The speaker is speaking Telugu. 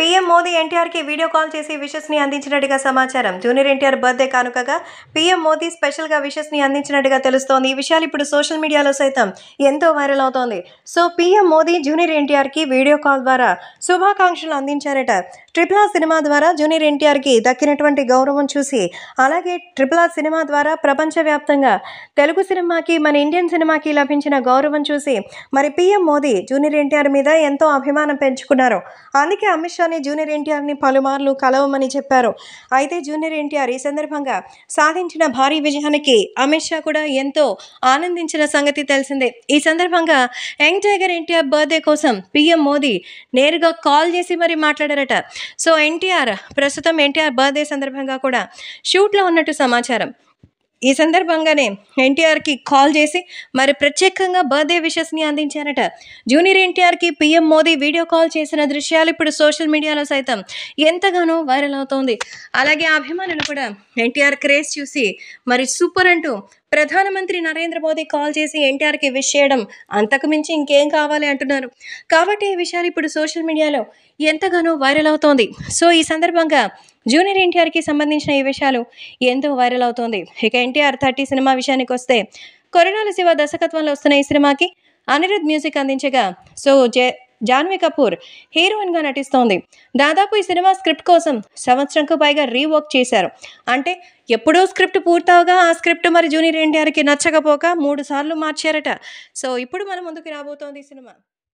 పీఎం మోదీ ఎన్టీఆర్కి వీడియో కాల్ చేసి విషెస్ని అందించినట్టుగా సమాచారం. జూనియర్ ఎన్టీఆర్ బర్త్డే కానుకగా పీఎం మోదీ స్పెషల్గా విషెస్ని అందించినట్టుగా తెలుస్తోంది. ఈ విషయాలు ఇప్పుడు సోషల్ మీడియాలో సైతం ఎంతో వైరల్ అవుతోంది. సో పీఎం మోదీ జూనియర్ ఎన్టీఆర్కి వీడియో కాల్ ద్వారా శుభాకాంక్షలు అందించారట. ట్రిపుల్ ఆర్ సినిమా ద్వారా జూనియర్ ఎన్టీఆర్కి దక్కినటువంటి గౌరవం చూసి అలాగే ట్రిపుల్ ఆ సినిమా ద్వారా ప్రపంచవ్యాప్తంగా తెలుగు సినిమాకి మన ఇండియన్ సినిమాకి లభించిన గౌరవం చూసి మరి పీఎం మోదీ జూనియర్ ఎన్టీఆర్ మీద ఎంతో అభిమానం పెంచుకున్నారు. అందుకే అమిత్ షాని జూనియర్ ఎన్టీఆర్ని పలుమార్లు కలవమని చెప్పారు. అయితే జూనియర్ ఎన్టీఆర్ ఈ సందర్భంగా సాధించిన భారీ విజయానికి అమిత్ షా కూడా ఎంతో ఆనందించిన సంగతి తెలిసిందే. ఈ సందర్భంగా యంగ్ టైగర్ ఎన్టీఆర్ బర్త్డే కోసం పీఎం మోదీ నేరుగా కాల్ చేసి మరి మాట్లాడారట. సో ఎన్టీఆర్ ప్రస్తుతం ఎన్టీఆర్ బర్త్డే సందర్భంగా కూడా షూట్లో ఉన్నట్టు సమాచారం. ఈ సందర్భంగానే ఎన్టీఆర్కి కాల్ చేసి మరి ప్రత్యేకంగా బర్త్డే విషెస్ని అందించారట. జూనియర్ ఎన్టీఆర్కి పీఎం మోదీ వీడియో కాల్ చేసిన దృశ్యాలు ఇప్పుడు సోషల్ మీడియాలో సైతం ఎంతగానో వైరల్ అవుతోంది. అలాగే అభిమానులు కూడా ఎన్టీఆర్ క్రేజ్ చూసి మరి సూపర్ అంటూ ప్రధానమంత్రి నరేంద్ర మోదీ కాల్ చేసి ఎన్టీఆర్కి విష్ చేయడం అంతకు మించి ఇంకేం కావాలి అంటున్నారు. కాబట్టి ఈ విషయాలు ఇప్పుడు సోషల్ మీడియాలో ఎంతగానో వైరల్ అవుతోంది. సో ఈ సందర్భంగా జూనియర్ ఎన్టీఆర్కి సంబంధించిన ఈ విషయాలు ఎంతో వైరల్ అవుతోంది. ఇక ఎన్టీఆర్ థర్టీ సినిమా విషయానికి వస్తే కొరనాల శివ దర్శకత్వంలో వస్తున్న ఈ సినిమాకి అనిరుద్ మ్యూజిక్ అందించగా సో జే జాన్వీ కపూర్ హీరోయిన్గా నటిస్తోంది. దాదాపు ఈ సినిమా స్క్రిప్ట్ కోసం సంవత్సరంకు పైగా రీవర్క్ చేశారు. అంటే ఎప్పుడో స్క్రిప్ట్ పూర్తవగా ఆ స్క్రిప్ట్ మరి జూనియర్ ఎన్టీఆర్కి నచ్చకపోక మూడు సార్లు మార్చారట. సో ఇప్పుడు మన ముందుకు రాబోతోంది ఈ సినిమా.